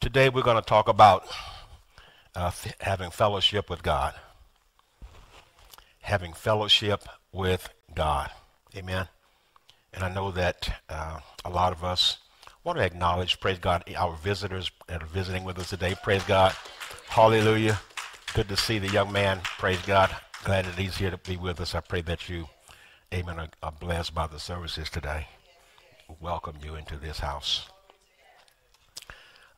Today we're going to talk about uh, having fellowship with God. Having fellowship with God. Amen. And I know that uh, a lot of us want to acknowledge, praise God, our visitors that are visiting with us today. Praise God. Hallelujah. Good to see the young man. Praise God. Glad that he's here to be with us. I pray that you, amen, are, are blessed by the services today. Welcome you into this house.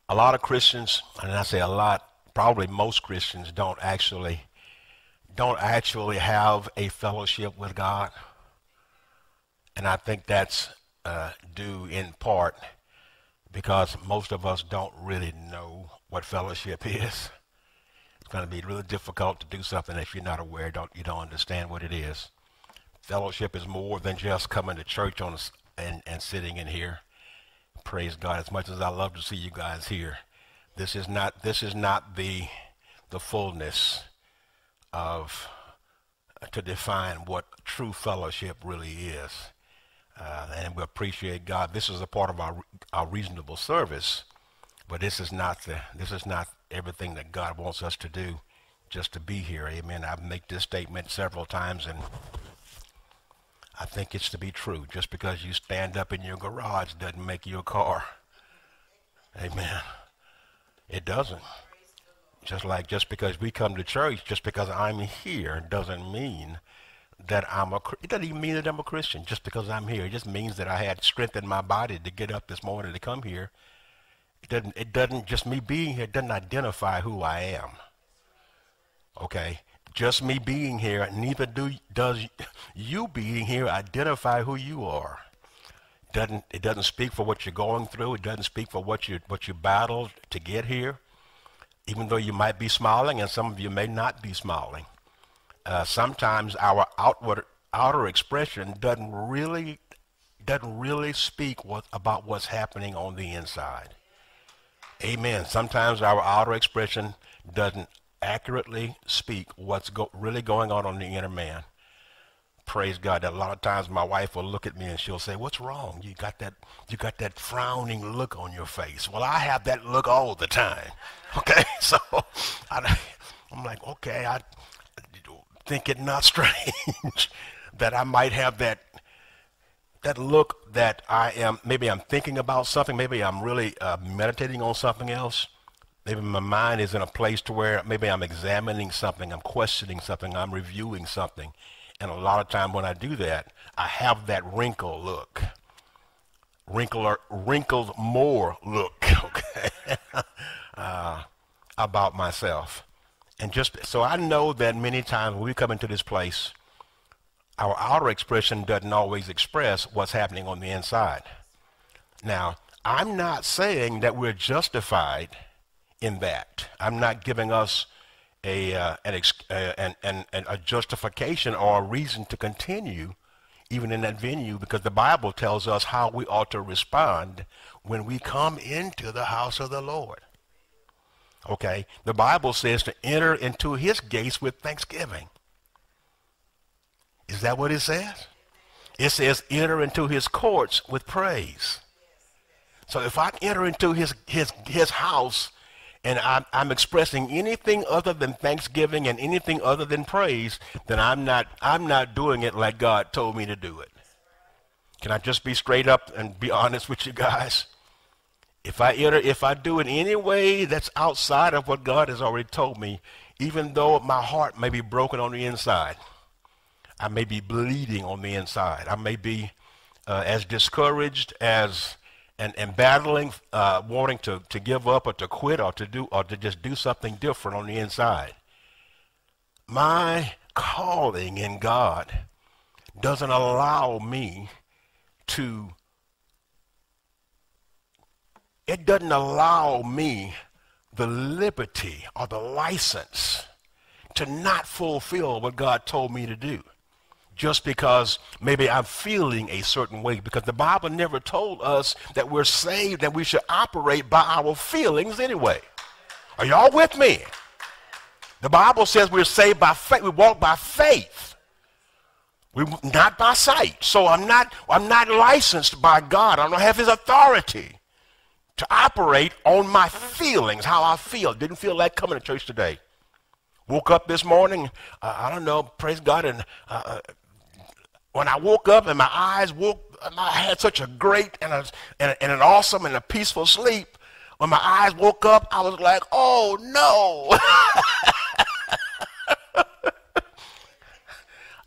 A lot of Christians, and I say a lot, probably most Christians don't actually don't actually have a fellowship with God. And I think that's uh, due in part because most of us don't really know what fellowship is. It's going to be really difficult to do something if you're not aware, don't you don't understand what it is. Fellowship is more than just coming to church on and, and sitting in here. Praise God. As much as I love to see you guys here, this is not this is not the the fullness of uh, to define what true fellowship really is. Uh, and we appreciate God. This is a part of our our reasonable service, but this is not the this is not everything that God wants us to do, just to be here. Amen. I've made this statement several times, and I think it's to be true. Just because you stand up in your garage doesn't make you a car. Amen. It doesn't. Just like just because we come to church, just because I'm here doesn't mean that I'm a it doesn't even mean that I'm a Christian just because I'm here. It just means that I had strength in my body to get up this morning to come here. It doesn't it doesn't just me being here doesn't identify who I am. Okay? Just me being here, neither do does you being here identify who you are. Doesn't it doesn't speak for what you're going through. It doesn't speak for what you what you battled to get here. Even though you might be smiling, and some of you may not be smiling uh, sometimes our outward outer expression doesn't really doesn't really speak what, about what's happening on the inside. Amen. Sometimes our outer expression doesn't accurately speak what's go- really going on on the inner man. Praise God. That a lot of times my wife will look at me and she'll say, "What's wrong? You got that you got that frowning look on your face." Well, I have that look all the time. Okay, so I, I'm like, okay, I think it not strange that I might have that that look that I am maybe I'm thinking about something, maybe I'm really uh, meditating on something else. Maybe my mind is in a place to where maybe I'm examining something, I'm questioning something, I'm reviewing something. And a lot of time when I do that, I have that wrinkle look. Wrinkle or wrinkled more look, okay, uh, about myself. And just so I know that many times when we come into this place, our outer expression doesn't always express what's happening on the inside. Now, I'm not saying that we're justified in that. I'm not giving us a, uh, an, an, an, a justification or a reason to continue even in that venue because the Bible tells us how we ought to respond when we come into the house of the Lord. Okay? The Bible says to enter into his gates with thanksgiving. Is that what it says? It says enter into his courts with praise. So if I enter into his his his house and I'm, I'm expressing anything other than thanksgiving and anything other than praise, then I'm not I'm not doing it like God told me to do it. Can I just be straight up and be honest with you guys? If I enter, if I do it any way that's outside of what God has already told me, even though my heart may be broken on the inside, I may be bleeding on the inside. I may be uh, as discouraged as and, and battling, uh, wanting to, to give up or to quit or to do or to just do something different on the inside. My calling in God doesn't allow me to it doesn't allow me the liberty or the license to not fulfill what God told me to do just because maybe I'm feeling a certain way because the Bible never told us that we're saved that we should operate by our feelings anyway. Are y'all with me? The Bible says we're saved by faith. We walk by faith. We not by sight. So I'm not I'm not licensed by God. I don't have his authority to operate on my feelings, how I feel. Didn't feel like coming to church today. Woke up this morning, uh, I don't know, praise God, and uh, uh when I woke up and my eyes woke, I had such a great and, a, and, and an awesome and a peaceful sleep. When my eyes woke up, I was like, oh no.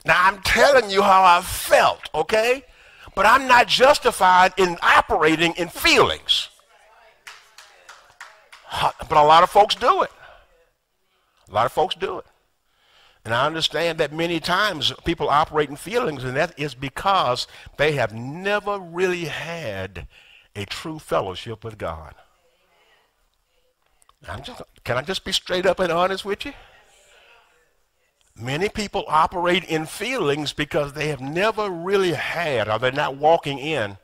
now I'm telling you how I felt, okay? But I'm not justified in operating in feelings. But a lot of folks do it. A lot of folks do it. And I understand that many times people operate in feelings, and that is because they have never really had a true fellowship with God. Just, can I just be straight up and honest with you? Many people operate in feelings because they have never really had, or they're not walking in.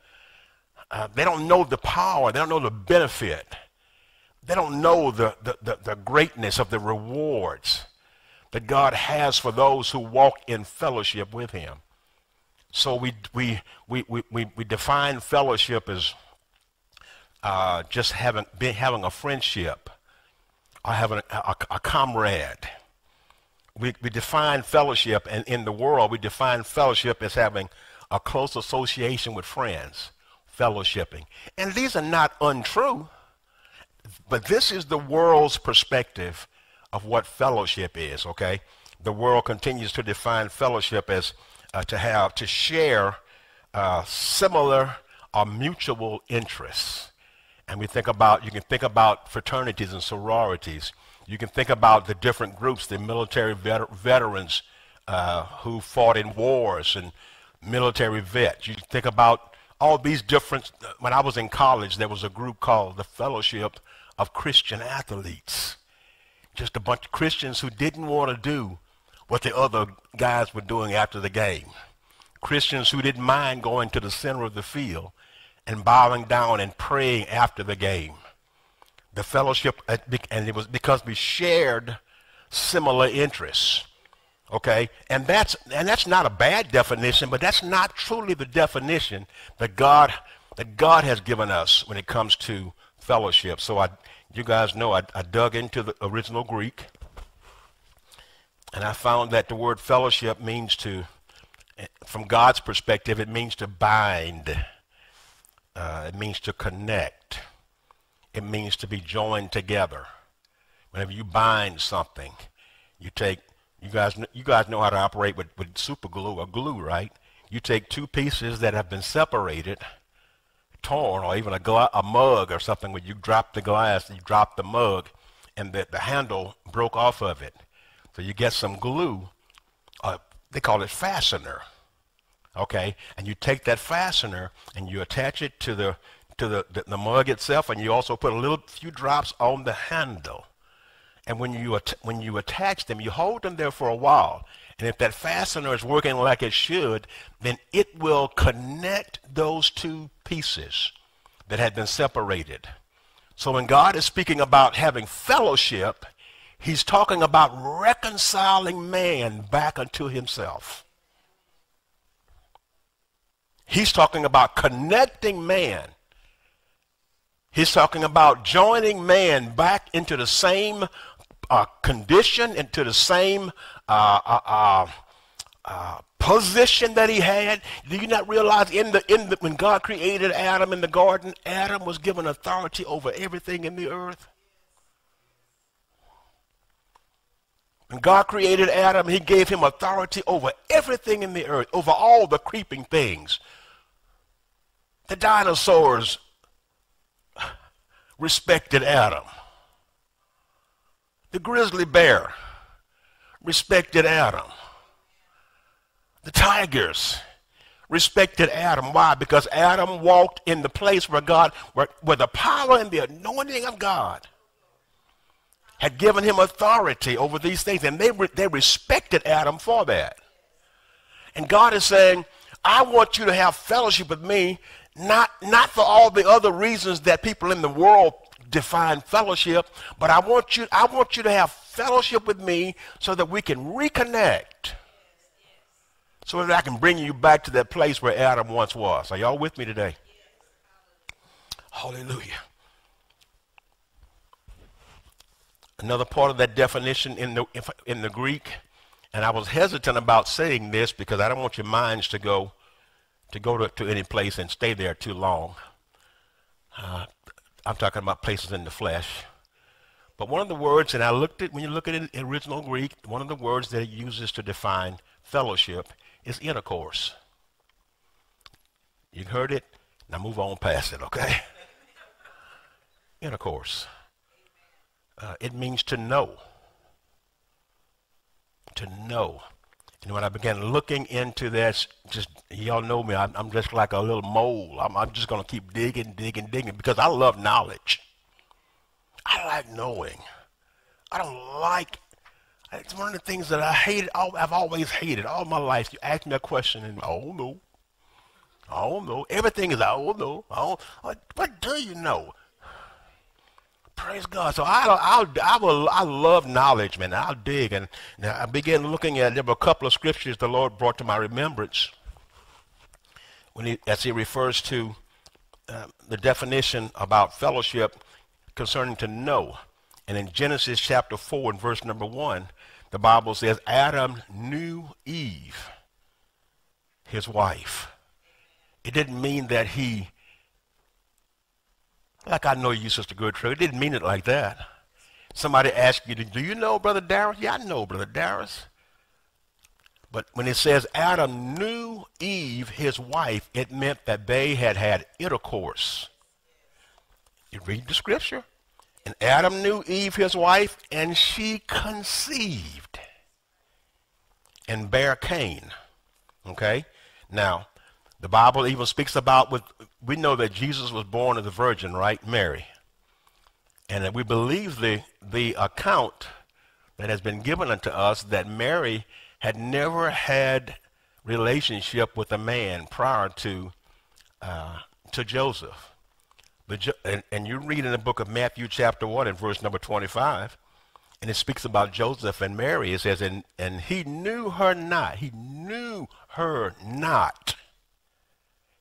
Uh, they don't know the power, they don't know the benefit, they don't know the, the, the, the greatness of the rewards that God has for those who walk in fellowship with him. So we, we, we, we, we, we define fellowship as uh, just having, be, having a friendship or having a, a, a comrade. We, we define fellowship, and in the world, we define fellowship as having a close association with friends, fellowshipping. And these are not untrue, but this is the world's perspective of what fellowship is, okay? The world continues to define fellowship as uh, to have, to share uh, similar or mutual interests. And we think about, you can think about fraternities and sororities. You can think about the different groups, the military vet- veterans uh, who fought in wars and military vets. You think about all these different, when I was in college, there was a group called the Fellowship of Christian Athletes just a bunch of Christians who didn't want to do what the other guys were doing after the game. Christians who didn't mind going to the center of the field and bowing down and praying after the game. The fellowship, uh, and it was because we shared similar interests. Okay, and that's and that's not a bad definition, but that's not truly the definition that God that God has given us when it comes to fellowship. So I you guys know I, I dug into the original Greek, and I found that the word fellowship means to, from God's perspective, it means to bind. Uh, it means to connect. It means to be joined together. Whenever you bind something, you take, you guys, you guys know how to operate with, with super glue or glue, right? You take two pieces that have been separated, torn or even a, gla- a mug or something where you drop the glass, you drop the mug, and the, the handle broke off of it. So you get some glue, uh, they call it fastener, okay? And you take that fastener and you attach it to the to the, the, the mug itself, and you also put a little few drops on the handle. And when you at- when you attach them, you hold them there for a while. And if that fastener is working like it should, then it will connect those two pieces that had been separated. So when God is speaking about having fellowship, he's talking about reconciling man back unto himself. He's talking about connecting man. He's talking about joining man back into the same uh, condition, into the same uh, uh, uh, uh, position that he had. Do you not realize in the, in the, when God created Adam in the garden, Adam was given authority over everything in the earth? When God created Adam, he gave him authority over everything in the earth, over all the creeping things. The dinosaurs respected Adam. The grizzly bear respected Adam. The tigers respected Adam. Why? Because Adam walked in the place where God, where, where the power and the anointing of God had given him authority over these things. And they, they respected Adam for that. And God is saying, I want you to have fellowship with me, not, not for all the other reasons that people in the world define fellowship, but I want you I want you to have fellowship with me so that we can reconnect. So that I can bring you back to that place where Adam once was. Are y'all with me today? Hallelujah. Another part of that definition in the in the Greek, and I was hesitant about saying this because I don't want your minds to go to go to, to any place and stay there too long. Uh, I'm talking about places in the flesh. But one of the words, and I looked at when you look at it in original Greek, one of the words that it uses to define fellowship is intercourse. You heard it? Now move on past it, okay? intercourse. Uh, it means to know. To know. And when I began looking into this, just y'all know me, I'm, I'm just like a little mole. I'm, I'm just going to keep digging, digging, digging because I love knowledge. I like knowing. I don't like. It's one of the things that I hated. I've always hated all my life. You ask me a question and I don't know. I don't know. Everything is I don't know. I don't, what do you know? Praise God. So I, I, I, will, I love knowledge, man. I'll dig. And I began looking at, there were a couple of scriptures the Lord brought to my remembrance when he, as he refers to uh, the definition about fellowship concerning to know. And in Genesis chapter 4 and verse number 1, the Bible says Adam knew Eve, his wife. It didn't mean that he like I know you, Sister Gertrude. Didn't mean it like that. Somebody asked you, do you know Brother Darius? Yeah, I know Brother Darius. But when it says Adam knew Eve, his wife, it meant that they had had intercourse. You read the scripture. And Adam knew Eve, his wife, and she conceived and bare Cain. Okay? Now, the Bible even speaks about with we know that Jesus was born of the Virgin, right? Mary. And that we believe the, the account that has been given unto us that Mary had never had relationship with a man prior to, uh, to Joseph. And, and you read in the book of Matthew chapter 1 and verse number 25, and it speaks about Joseph and Mary. It says, and, and he knew her not. He knew her not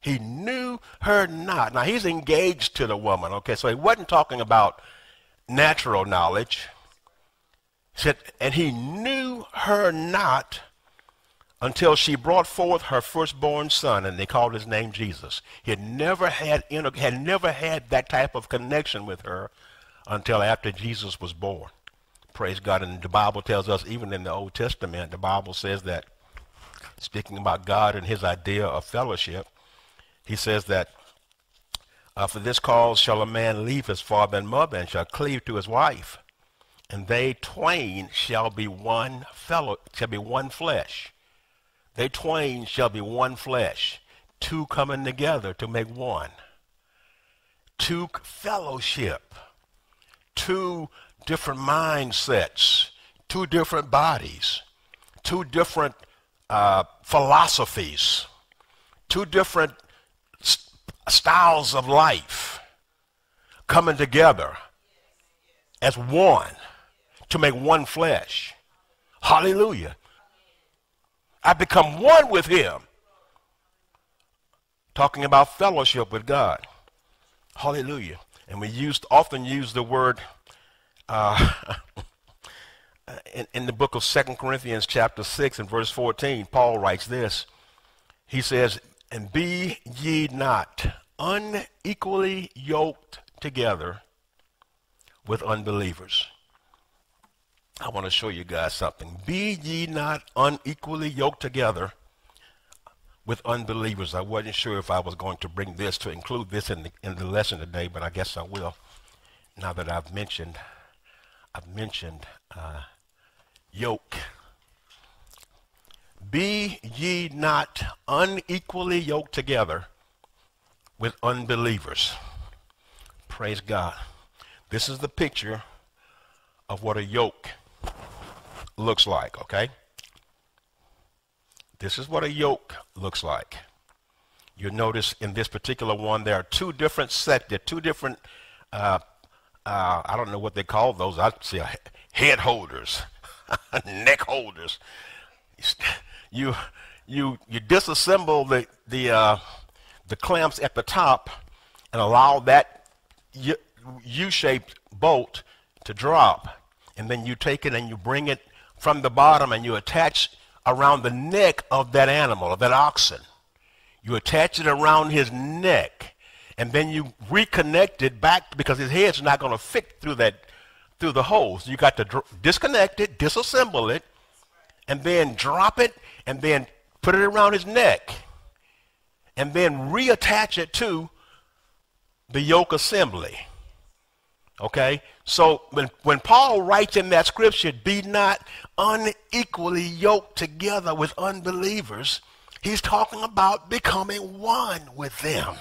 he knew her not. Now he's engaged to the woman, okay? So he wasn't talking about natural knowledge. He said, and he knew her not until she brought forth her firstborn son, and they called his name Jesus. He had never had had never had that type of connection with her until after Jesus was born. Praise God. And the Bible tells us, even in the Old Testament, the Bible says that, speaking about God and his idea of fellowship, he says that uh, for this cause shall a man leave his father and mother and shall cleave to his wife, and they twain shall be one fellow, shall be one flesh. They twain shall be one flesh, two coming together to make one. Two fellowship, two different mindsets, two different bodies, two different uh, philosophies, two different styles of life coming together as one to make one flesh. Hallelujah. I become one with him. Talking about fellowship with God. Hallelujah. And we used often use the word uh, in, in the book of Second Corinthians chapter 6 and verse 14, Paul writes this. He says, And be ye not unequally yoked together with unbelievers. I want to show you guys something. Be ye not unequally yoked together with unbelievers. I wasn't sure if I was going to bring this to include this in the, in the lesson today, but I guess I will. Now that I've mentioned, I've mentioned uh, yoke. Be ye not unequally yoked together with unbelievers. Praise God. This is the picture of what a yoke looks like, okay? This is what a yoke looks like. You'll notice in this particular one, there are two different set, there are two different, uh, uh, I don't know what they call those. I see head holders, neck holders. You, you, you disassemble the, the, uh, the clamps at the top and allow that U-shaped bolt to drop. and then you take it and you bring it from the bottom and you attach around the neck of that animal, of that oxen. You attach it around his neck, and then you reconnect it back because his head's not going to fit through that through the holes. You got to disconnect it, disassemble it, and then drop it, and then put it around his neck, and then reattach it to the yoke assembly. Okay? So when, when Paul writes in that scripture, be not unequally yoked together with unbelievers, he's talking about becoming one with them.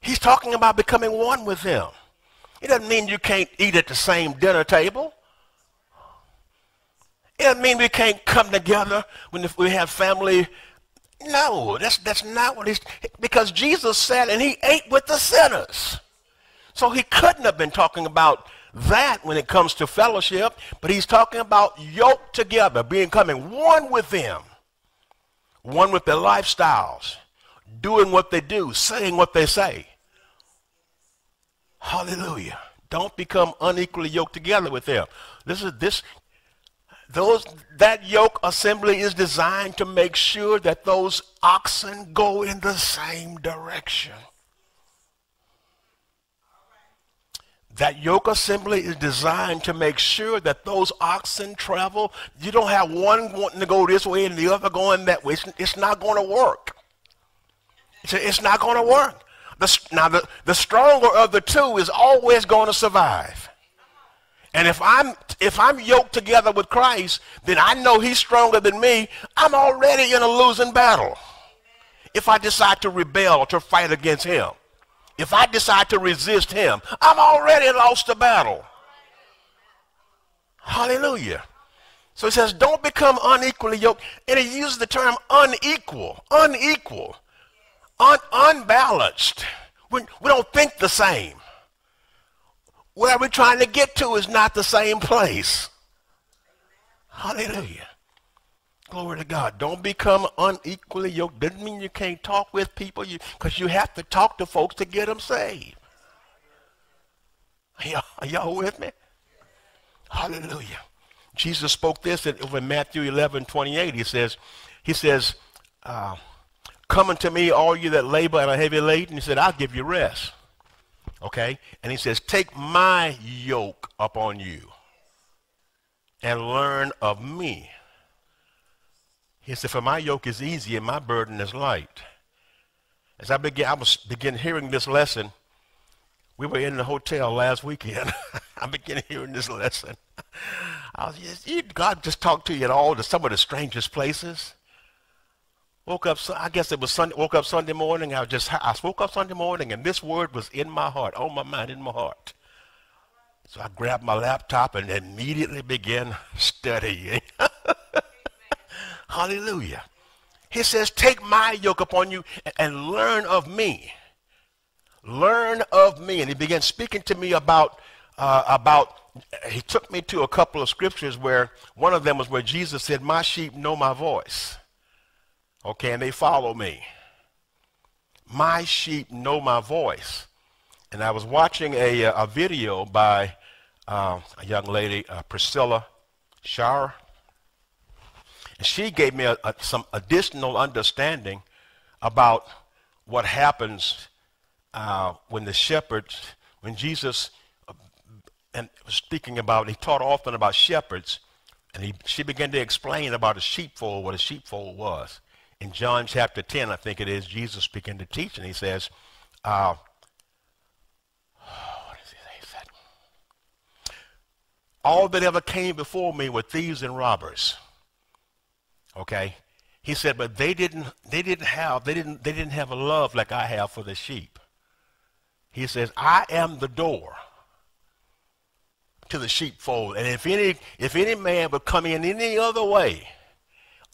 He's talking about becoming one with them. It doesn't mean you can't eat at the same dinner table. It doesn't mean we can't come together when we have family. No, that's, that's not what he's, because Jesus said, and he ate with the sinners. So he couldn't have been talking about that when it comes to fellowship, but he's talking about yoked together, becoming one with them, one with their lifestyles, doing what they do, saying what they say. Hallelujah. Don't become unequally yoked together with them. This is this those that yoke assembly is designed to make sure that those oxen go in the same direction. That yoke assembly is designed to make sure that those oxen travel. You don't have one wanting to go this way and the other going that way. It's, it's not going to work. It's, it's not going to work. The, now, the, the stronger of the two is always going to survive. And if I'm if I'm yoked together with Christ, then I know he's stronger than me. I'm already in a losing battle. If I decide to rebel or to fight against him, if I decide to resist him, I'm already lost the battle. Hallelujah. So he says, don't become unequally yoked. And he uses the term unequal, unequal un- unbalanced. We, we don't think the same. Where we're trying to get to is not the same place. Hallelujah. Glory to God. Don't become unequally yoked. Doesn't mean you can't talk with people because you, you have to talk to folks to get them saved. Are y'all, with me? Hallelujah. Jesus spoke this in, Matthew 11, 28. He says, he says, uh, Come unto me, all you that labor and are heavy laden. He said, I'll give you rest. Okay? And he says, Take my yoke upon you and learn of me. He said, For my yoke is easy and my burden is light. As I began, I was begin hearing this lesson. We were in the hotel last weekend. I began hearing this lesson. I was God just talked to you at all to some of the strangest places. Woke up, I guess it was Sunday, woke up Sunday morning. I just, I woke up Sunday morning and this word was in my heart, on my mind, in my heart. So I grabbed my laptop and immediately began studying. Hallelujah. He says, take my yoke upon you and learn of me. Learn of me. And he began speaking to me about, uh, about, he took me to a couple of scriptures where one of them was where Jesus said, my sheep know my voice. Okay, and they follow me. My sheep know my voice. And I was watching a, uh, a video by uh, a young lady, uh, Priscilla Shirer. And she gave me a, a, some additional understanding about what happens uh, when the shepherds, when Jesus, uh, and was speaking about, he taught often about shepherds, and he, she began to explain about a sheepfold, what a sheepfold was in John chapter 10, I think it is, Jesus began to teach, and he says, uh, he? He said, All that ever came before me were thieves and robbers. Okay? He said, but they didn't, they didn't have, they didn't, they didn't have a love like I have for the sheep. He says, I am the door to the sheepfold. And if any, if any man would come in any other way,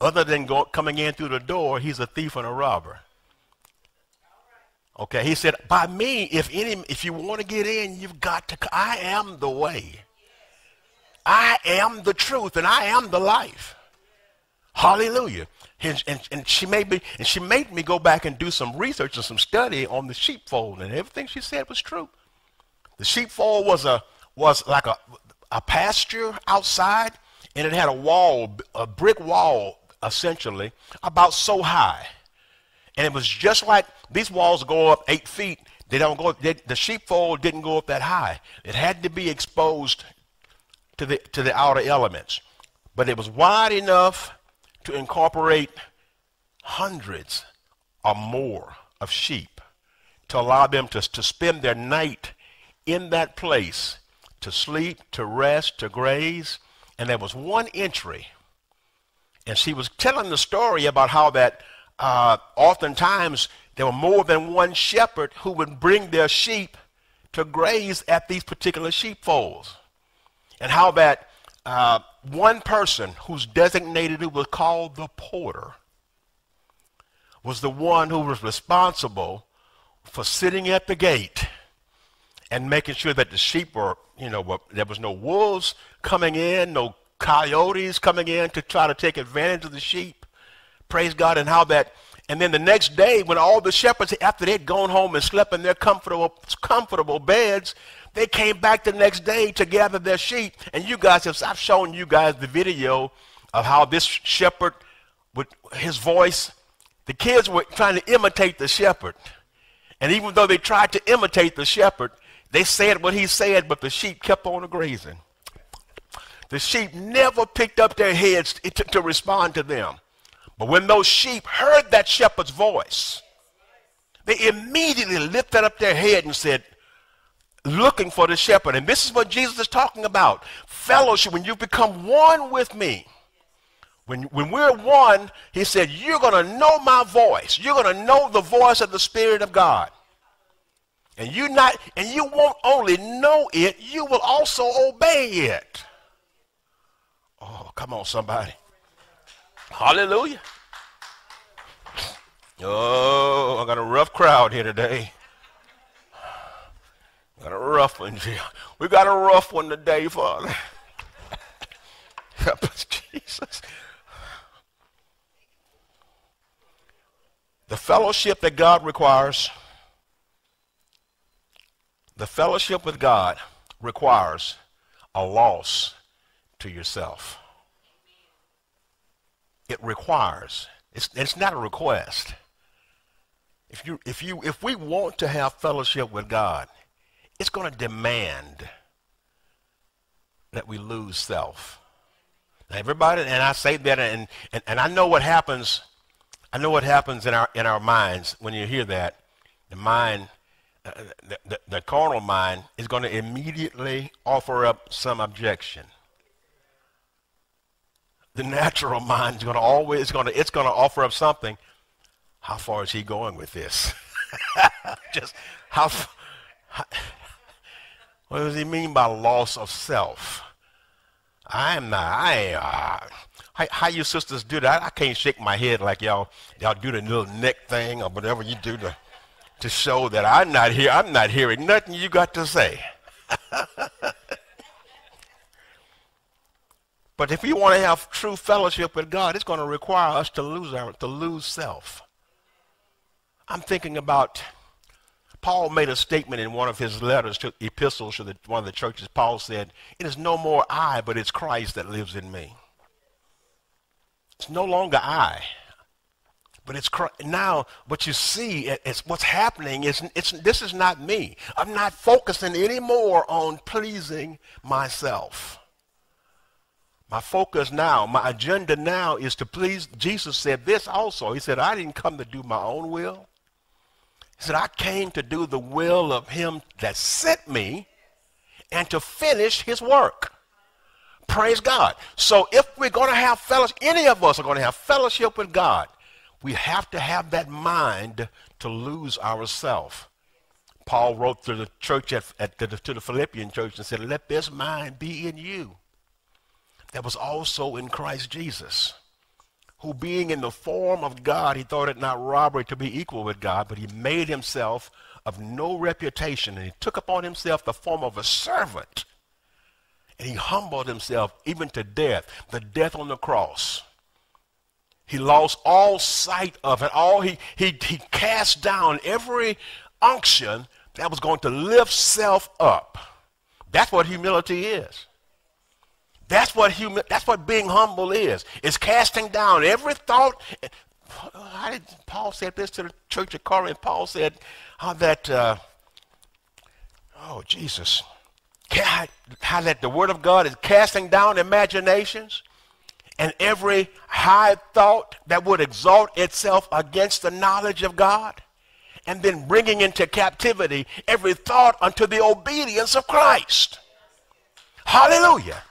other than go, coming in through the door, he's a thief and a robber. Okay, he said, by me, if any, if you want to get in, you've got to, I am the way. I am the truth and I am the life. Hallelujah. And, and, and, she made me, and she made me go back and do some research and some study on the sheepfold, and everything she said was true. The sheepfold was a was like a, a pasture outside, and it had a wall, a brick wall, essentially, about so high. And it was just like these walls go up eight feet. They don't go. They, the sheepfold didn't go up that high. It had to be exposed to the to the outer elements, but it was wide enough to incorporate hundreds or more of sheep to allow them to, to spend their night in that place to sleep, to rest, to graze. And there was one entry. And she was telling the story about how that uh, oftentimes there were more than one shepherd who would bring their sheep to graze at these particular sheepfolds. And how that uh, one person who's designated who was called the porter was the one who was responsible for sitting at the gate and making sure that the sheep were, you know, were, there was no wolves coming in, no coyotes coming in to try to take advantage of the sheep. Praise God. And how that, and then the next day when all the shepherds, after they'd gone home and slept in their comfortable, comfortable beds, they came back the next day to gather their sheep. And you guys have, I've shown you guys the video of how this shepherd, with his voice, the kids were trying to imitate the shepherd. And even though they tried to imitate the shepherd, they said what he said, but the sheep kept on grazing. The sheep never picked up their heads to, to respond to them. But when those sheep heard that shepherd's voice, they immediately lifted up their head and said, looking for the shepherd. And this is what Jesus is talking about. Fellowship, when you become one with me. When, when we're one, he said, you're going to know my voice. You're going to know the voice of the Spirit of God. And you not and you won't only know it, you will also obey it. Oh, come on, somebody. Hallelujah. Oh, I got a rough crowd here today. Got a rough one. We got a rough one today, Father. Help us, Jesus. The fellowship that God requires, the fellowship with God requires a loss to yourself. It requires. It's, it's not a request. If you if you if we want to have fellowship with God, it's going to demand that we lose self. Now everybody, and I say that, and, and, and I know what happens I know what happens in our, in our minds when you hear that. The mind, uh, the, the, the carnal mind is going to immediately offer up some objection. The natural mind is going to always going to it's going to offer up something. How far is he going with this? Just how, how what does he mean by loss of self? I am not. I uh, how, how you sisters do that? I can't shake my head like y'all y'all do the little neck thing or whatever you do to to show that I'm not here. I'm not hearing nothing you got to say. but if we want to have true fellowship with God, it's going to require us to lose our to lose self. I'm thinking about Paul made a statement in one of his letters to epistles to the, one of the churches. Paul said, "It is no more I, but it's Christ that lives in me." It's no longer I, but it's Christ. now what you see. It's what's happening. Is it's this is not me. I'm not focusing anymore on pleasing myself. My focus now, my agenda now is to please. Jesus said this also. He said, I didn't come to do my own will. He said, I came to do the will of him that sent me and to finish his work. Praise God. So if we're going to have fellowship, any of us are going to have fellowship with God, we have to have that mind to lose ourselves. Paul wrote to the church at, at the, to the Philippian church and said, Let this mind be in you that was also in Christ Jesus, who being in the form of God, he thought it not robbery to be equal with God, but he made himself of no reputation, and he took upon himself the form of a servant and he humbled himself even to death, the death on the cross. He lost all sight of it. All he, he, he cast down every unction that was going to lift self up, That's what humility is. That's what humi- that's what being humble is. It's casting down every thought. How did Paul said this to the church of Corinth? Paul said how that uh, oh Jesus, how that the word of God is casting down imaginations and every high thought that would exalt itself against the knowledge of God, and then bringing into captivity every thought unto the obedience of Christ. Hallelujah.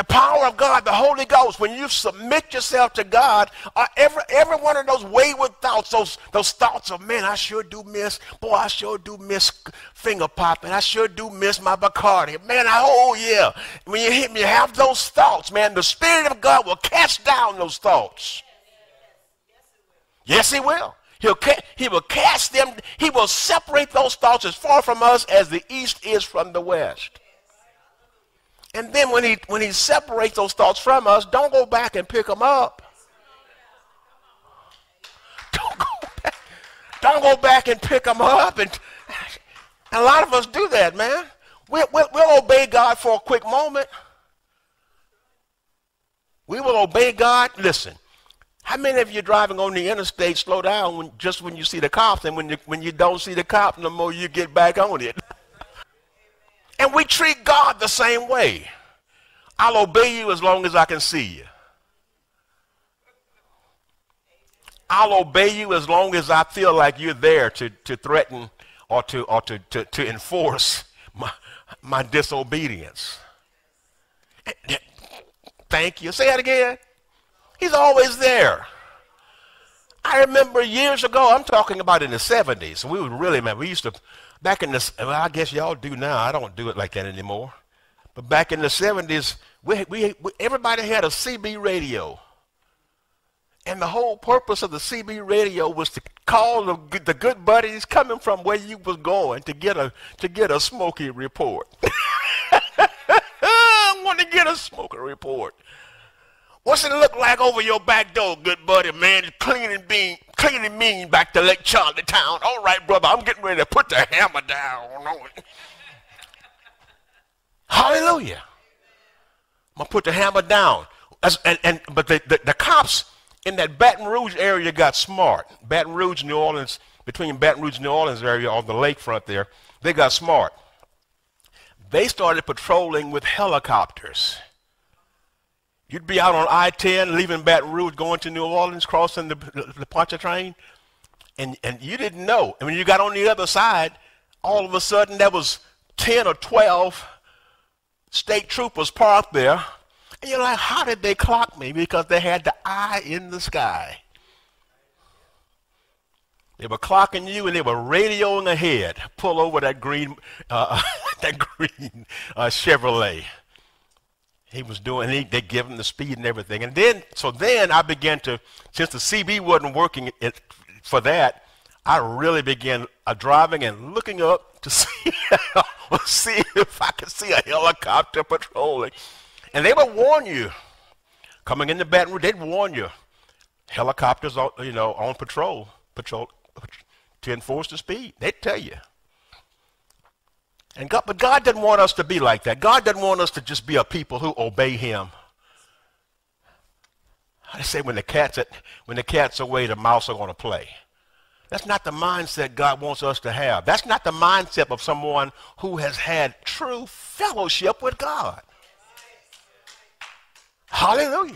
The power of God, the Holy Ghost, when you submit yourself to God, uh, every, every one of those wayward thoughts, those, those thoughts of, man, I sure do miss, boy, I sure do miss finger popping. I sure do miss my Bacardi. Man, I, oh, yeah. When you, hit, you have those thoughts, man, the Spirit of God will cast down those thoughts. Yes, He will. He'll he will cast them, He will separate those thoughts as far from us as the east is from the west. And then when he, when he separates those thoughts from us, don't go back and pick them up. Don't go back, don't go back and pick them up. And, and a lot of us do that, man. We'll, we'll, we'll obey God for a quick moment. We will obey God. Listen, how many of you driving on the interstate slow down when, just when you see the cops, and when you, when you don't see the cops no more, you get back on it? And we treat God the same way. I'll obey you as long as I can see you. I'll obey you as long as I feel like you're there to, to threaten or to, or to, to, to enforce my, my disobedience. Thank you. Say that again. He's always there. I remember years ago, I'm talking about in the 70s. We would really, man, we used to back in the, well, I guess y'all do now. I don't do it like that anymore. But back in the 70s, we, we, we, everybody had a CB radio. And the whole purpose of the CB radio was to call the, the good buddies coming from where you was going to get a, to get a smoky report. I want to get a smoky report. What's it look like over your back door, good buddy, man? Clean and bean, clean and mean back to Lake Charlie Town. All right, brother, I'm getting ready to put the hammer down. Hallelujah. I'm gonna put the hammer down. And, and but the, the, the cops in that Baton Rouge area got smart. Baton Rouge, New Orleans, between Baton Rouge, New Orleans area on the lakefront there, they got smart. They started patrolling with helicopters. You'd be out on I-10, leaving Baton Rouge, going to New Orleans, crossing the, the Pontchartrain, and, and you didn't know. And when you got on the other side, all of a sudden there was 10 or 12 state troopers parked there. And you're like, how did they clock me? Because they had the eye in the sky. They were clocking you and they were radioing ahead. Pull over that green, uh, that green uh, Chevrolet he was doing, he, they give him the speed and everything. And then, so then I began to, since the CB wasn't working it, for that, I really began uh, driving and looking up to see, see if I could see a helicopter patrolling. And they would warn you, coming into Baton Rouge, they'd warn you, helicopters, you know, on patrol, patrol, to enforce the speed. They'd tell you. And God, but God didn't want us to be like that. God didn't want us to just be a people who obey Him. I say when the cat's at, when the cat's away, the mouse are going to play. That's not the mindset God wants us to have. That's not the mindset of someone who has had true fellowship with God. Hallelujah.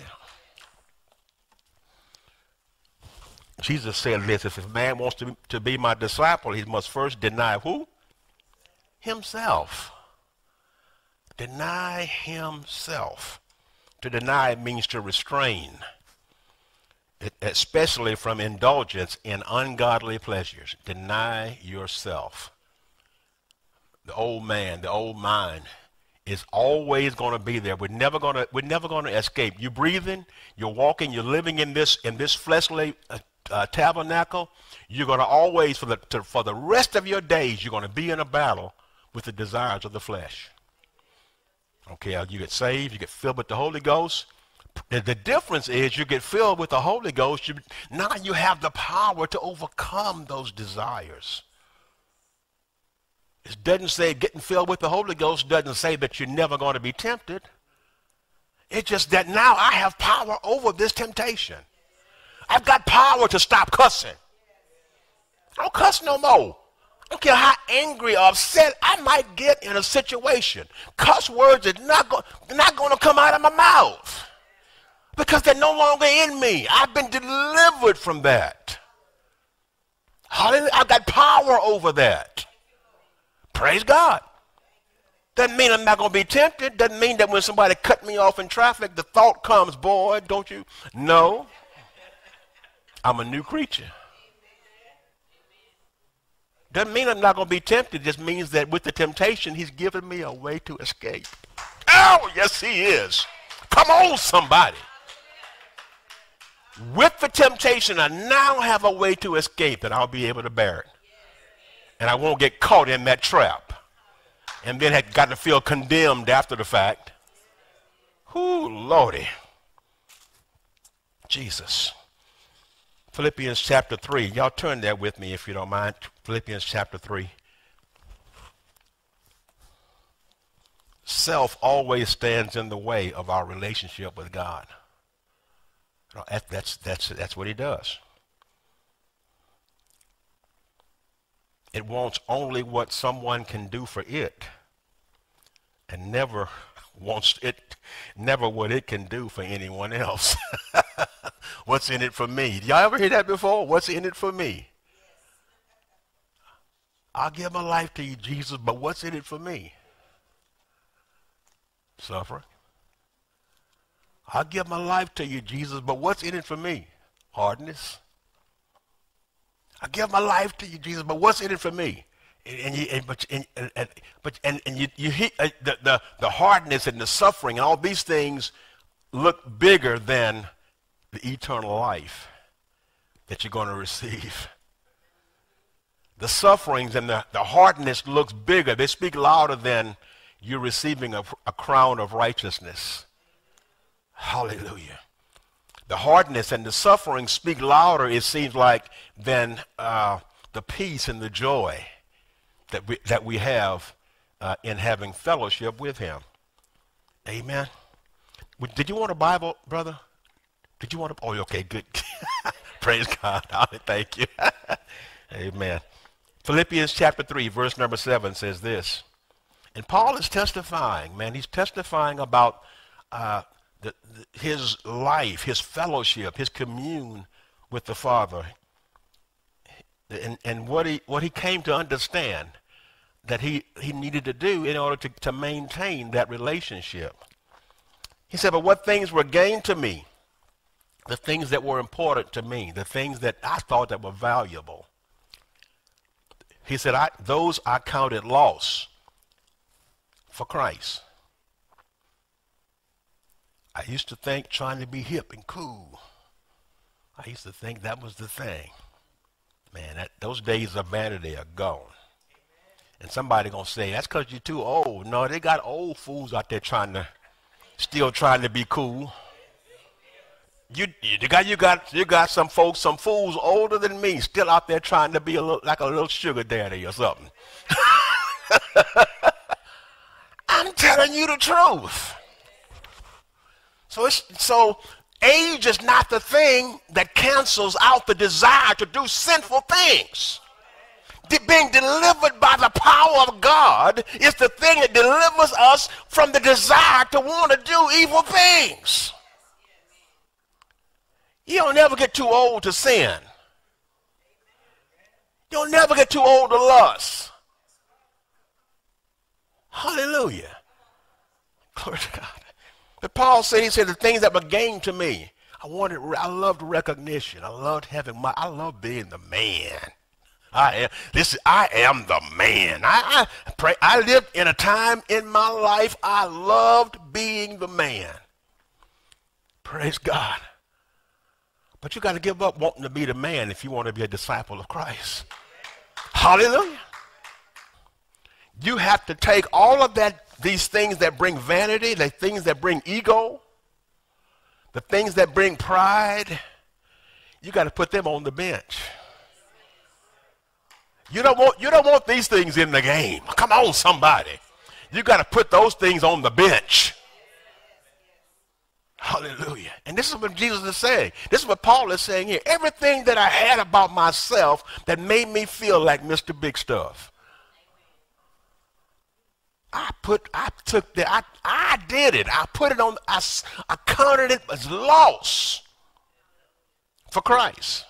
Jesus said this, if a man wants to, to be my disciple, he must first deny who? Himself. Deny himself. To deny means to restrain, especially from indulgence in ungodly pleasures. Deny yourself. The old man, the old mind is always going to be there. We're never going to we're never going to escape. You're breathing, you're walking, you're living in this in this fleshly uh, uh, tabernacle. You're going to always for the to, for the rest of your days you're going to be in a battle with the desires of the flesh. Okay, uh, you get saved, you get filled with the Holy Ghost. The, the difference is you get filled with the Holy Ghost. You, now you have the power to overcome those desires. It doesn't say getting filled with the Holy Ghost doesn't say that you're never going to be tempted. It's just that now I have power over this temptation. I've got power to stop cussing. I don't cuss no more. Don't care how angry or upset I might get in a situation. Cuss words are not, go- not going to come out of my mouth because they're no longer in me. I've been delivered from that. Hallelujah. I've got power over that. Praise God. Doesn't mean I'm not going to be tempted. Doesn't mean that when somebody cut me off in traffic, the thought comes, boy, don't you? No. I'm a new creature. Doesn't mean I'm not going to be tempted. Just means that with the temptation, he's given me a way to escape. Oh, yes, he is. Come on, somebody. With the temptation, I now have a way to escape and I'll be able to bear it. And I won't get caught in that trap. And then had got to feel condemned after the fact. Whoo, Lordy. Jesus. Philippians chapter 3. Y'all turn there with me if you don't mind. Philippians chapter 3. Self always stands in the way of our relationship with God. That's, that's, that's what he does. It wants only what someone can do for it and never wants it, never what it can do for anyone else. What's in it for me? Did y'all ever hear that before? What's in it for me? I'll give my life to you, Jesus, but what's in it for me? Suffering. I'll give my life to you, Jesus, but what's in it for me? Hardness. I give my life to you, Jesus, but what's in it for me? And, and you, and, but and, and, but and, and you, you hit, uh, the, the, the hardness and the suffering and all these things look bigger than the eternal life that you're going to receive. The sufferings and the, the hardness looks bigger. They speak louder than you're receiving a, a crown of righteousness. Hallelujah. The hardness and the suffering speak louder, it seems like, than uh, the peace and the joy that we, that we have uh, in having fellowship with Him. Amen. Did you want a Bible, brother? Did you want a? Oh, okay, good. Praise God. Thank you. Amen. Philippians chapter 3, verse number 7 says this. And Paul is testifying, man. He's testifying about uh, the, the, his life, his fellowship, his commune with the Father, and, and what, he, what he came to understand that he, he needed to do in order to, to maintain that relationship. He said, But what things were gained to me, the things that were important to me, the things that I thought that were valuable. He said, I, Those I counted loss for Christ. I used to think trying to be hip and cool. I used to think that was the thing. Man, that, those days of vanity are gone. And somebody gonna say that's because you're too old. No, they got old fools out there trying to, still trying to be cool. You, you got you got you got some folks, some fools older than me, still out there trying to be a little like a little sugar daddy or something. I'm telling you the truth. So, so age is not the thing that cancels out the desire to do sinful things. De- being delivered by the power of God is the thing that delivers us from the desire to want to do evil things. You'll never get too old to sin. You don't never get too old to lust. Hallelujah. Glory to God. But Paul said, he said, the things that were gained to me, I wanted, I loved recognition. I loved having my, I love being the man. I am, this, is, I am the man. I, I, pray, I lived in a time in my life I loved being the man. Praise God. But you got to give up wanting to be the man if you want to be a disciple of Christ. Hallelujah. You have to take all of that these things that bring vanity, the things that bring ego, the things that bring pride, you got to put them on the bench. You don't want you don't want these things in the game. Come on, somebody. You got to put those things on the bench. Hallelujah. And this is what Jesus is saying. This is what Paul is saying here. Everything that I had about myself that made me feel like Mr. Big Stuff. I put, I took that, I, I did it. I put it on, I, I counted it as loss for Christ.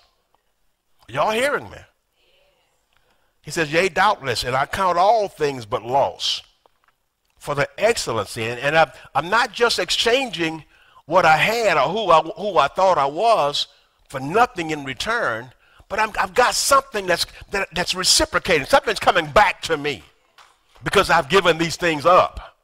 Y'all hearing me? He says, Yea, doubtless, and I count all things but loss for the excellency. And, and I'm, I'm not just exchanging what I had or who I, who I thought I was for nothing in return, but i have got something that's, that, that's reciprocating. Something's coming back to me because I've given these things up.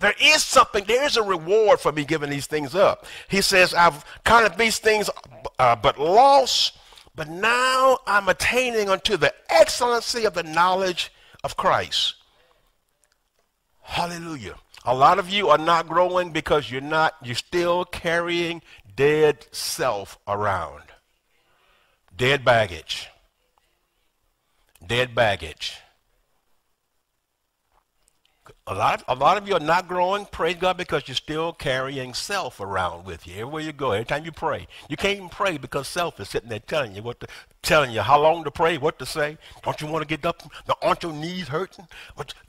There is something, there is a reward for me giving these things up. He says, I've counted these things uh, but loss, but now I'm attaining unto the excellency of the knowledge of Christ. Hallelujah. A lot of you are not growing because you're not, you're still carrying dead self around. Dead baggage. Dead baggage. A lot, of, a lot of you are not growing, praise God, because you're still carrying self around with you everywhere you go. Every time you pray, you can't even pray because self is sitting there telling you what to, telling you how long to pray, what to say. Don't you want to get up? Aren't your knees hurting?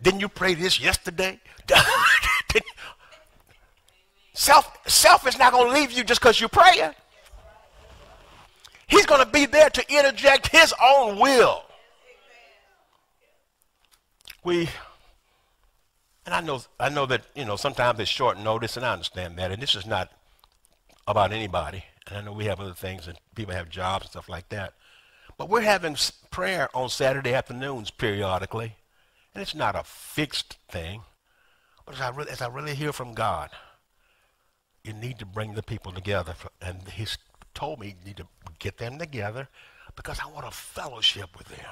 Didn't you pray this yesterday? self, self is not going to leave you just because you're praying. He's going to be there to interject his own will. We and I know, I know that, you know, sometimes it's short notice, and I understand that. And this is not about anybody. And I know we have other things, and people have jobs and stuff like that. But we're having prayer on Saturday afternoons periodically. And it's not a fixed thing. But as I really, as I really hear from God, you need to bring the people together. And He's told me you need to get them together because I want a fellowship with them.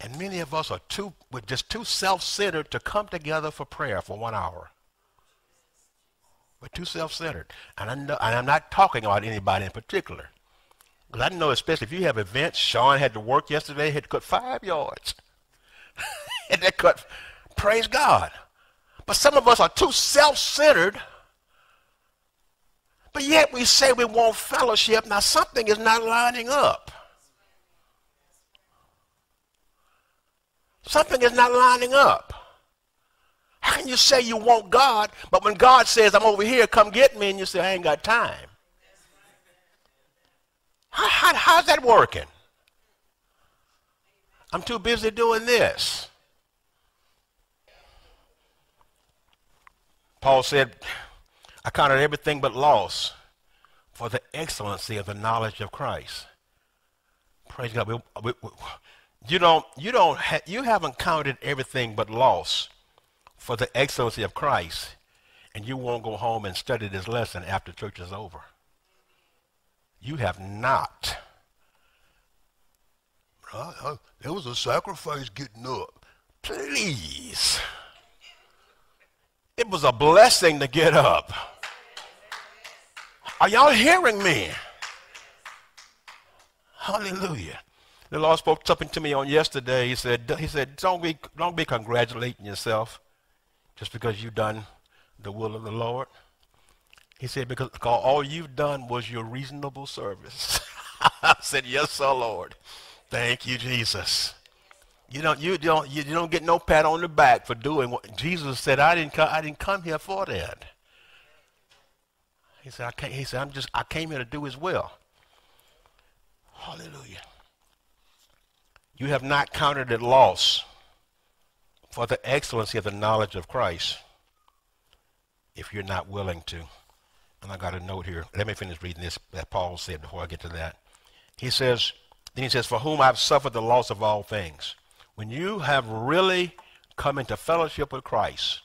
And many of us are too, we're just too self-centered to come together for prayer for one hour. We're too self-centered. And, I know, and I'm not talking about anybody in particular. Because I know, especially if you have events, Sean had to work yesterday, had to cut five yards. and they cut, praise God. But some of us are too self-centered. But yet we say we want fellowship. Now something is not lining up. Something is not lining up. How can you say you want God, but when God says, I'm over here, come get me, and you say, I ain't got time? How, how, how's that working? I'm too busy doing this. Paul said, I counted everything but loss for the excellency of the knowledge of Christ. Praise God. We, we, we, you don't, you don't, ha- you haven't counted everything but loss for the excellency of Christ, and you won't go home and study this lesson after church is over. You have not. Uh, uh, there was a sacrifice getting up. Please. It was a blessing to get up. Are y'all hearing me? Hallelujah. The Lord spoke something to me on yesterday. He said, he said, don't be, don't be congratulating yourself just because you've done the will of the Lord. He said, because all you've done was your reasonable service. I said, yes, sir, Lord. Thank you, Jesus. You don't, you don't, you don't get no pat on the back for doing what Jesus said. I didn't come, I didn't come here for that. He said, I came, he said, I'm just, I came here to do His will. Hallelujah. You have not counted it loss for the excellency of the knowledge of Christ if you're not willing to. And I got a note here. Let me finish reading this that Paul said before I get to that. He says, then he says, For whom I've suffered the loss of all things. When you have really come into fellowship with Christ,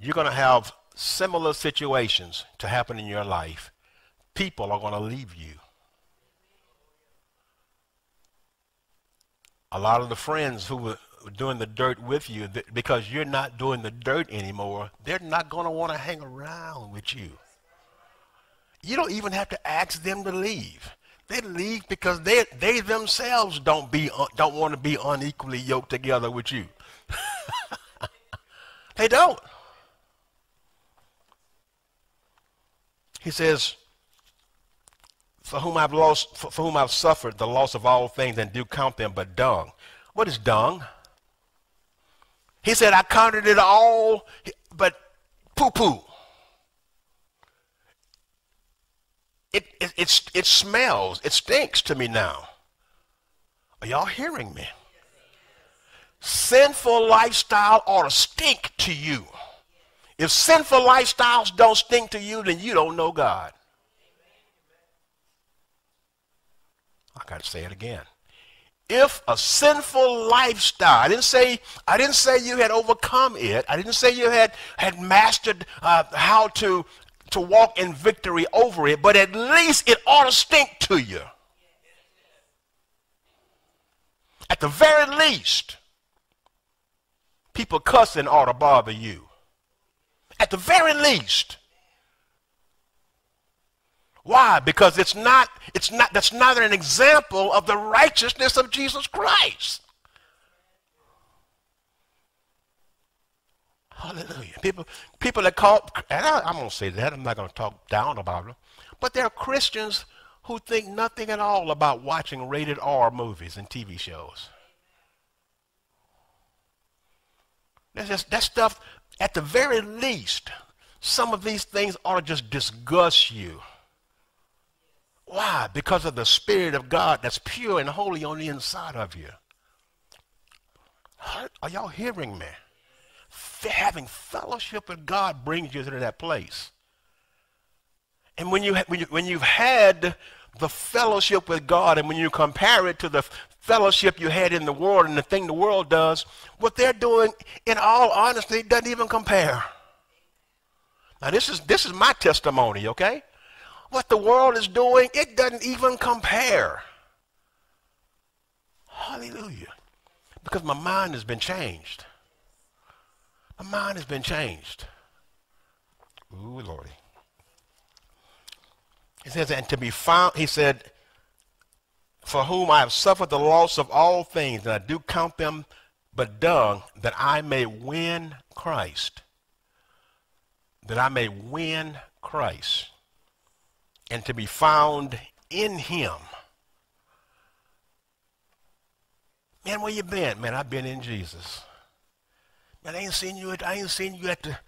you're going to have similar situations to happen in your life. People are going to leave you. A lot of the friends who were doing the dirt with you, because you're not doing the dirt anymore, they're not going to want to hang around with you. You don't even have to ask them to leave. They leave because they, they themselves don't, be, don't want to be unequally yoked together with you. they don't. He says, for whom I've lost, for, for, whom I've suffered the loss of all things and do count them but dung. What is dung? He said, I counted it all, but poo poo. It, it, it, it smells, it stinks to me now. Are y'all hearing me? Sinful lifestyle ought to stink to you. If sinful lifestyles don't stink to you, then you don't know God. Got to say it again. If a sinful lifestyle, I didn't say I didn't say you had overcome it. I didn't say you had had mastered uh, how to to walk in victory over it, but at least it ought to stink to you. At the very least, people cussing ought to bother you. At the very least. Why? Because it's not, it's not, that's not an example of the righteousness of Jesus Christ. Hallelujah. People, people that call, and I, I'm going to say that, I'm not going to talk down about them, but there are Christians who think nothing at all about watching rated R movies and TV shows. That's just, that stuff, at the very least, some of these things ought to just disgust you. Why? Because of the Spirit of God that's pure and holy on the inside of you. Are y'all hearing me? Having fellowship with God brings you to that place. And when, you, when, you, when you've had the fellowship with God and when you compare it to the fellowship you had in the world and the thing the world does, what they're doing, in all honesty, doesn't even compare. Now, this is, this is my testimony, okay? What the world is doing, it doesn't even compare. Hallelujah. Because my mind has been changed. My mind has been changed. Ooh, Lordy. He says, and to be found, he said, for whom I have suffered the loss of all things, and I do count them but dung, that I may win Christ. That I may win Christ. And to be found in him. Man, where you been? Man, I've been in Jesus. Man, I ain't seen you at I ain't seen you at the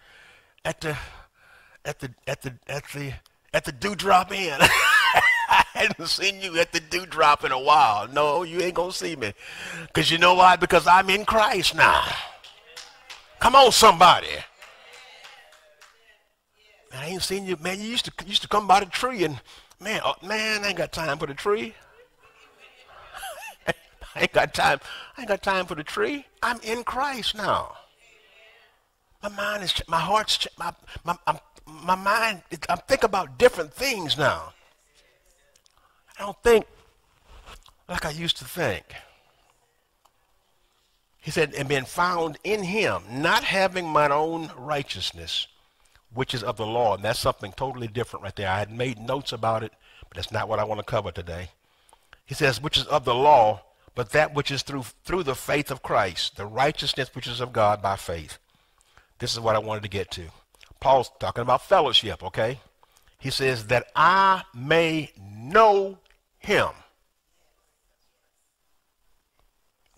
at the at the at the at the at the dewdrop inn. I hadn't seen you at the dewdrop in a while. No, you ain't gonna see me. Because you know why? Because I'm in Christ now. Come on, somebody. I ain't seen you, man. You used to used to come by the tree and man, oh, man, I ain't got time for the tree. I ain't got time. I ain't got time for the tree. I'm in Christ now. My mind is, my heart's, my, my, I'm, my mind, I'm thinking about different things now. I don't think like I used to think. He said, and being found in him, not having my own righteousness, which is of the law. And that's something totally different right there. I had made notes about it, but that's not what I want to cover today. He says, which is of the law, but that which is through, through the faith of Christ, the righteousness which is of God by faith. This is what I wanted to get to. Paul's talking about fellowship, okay? He says, that I may know him.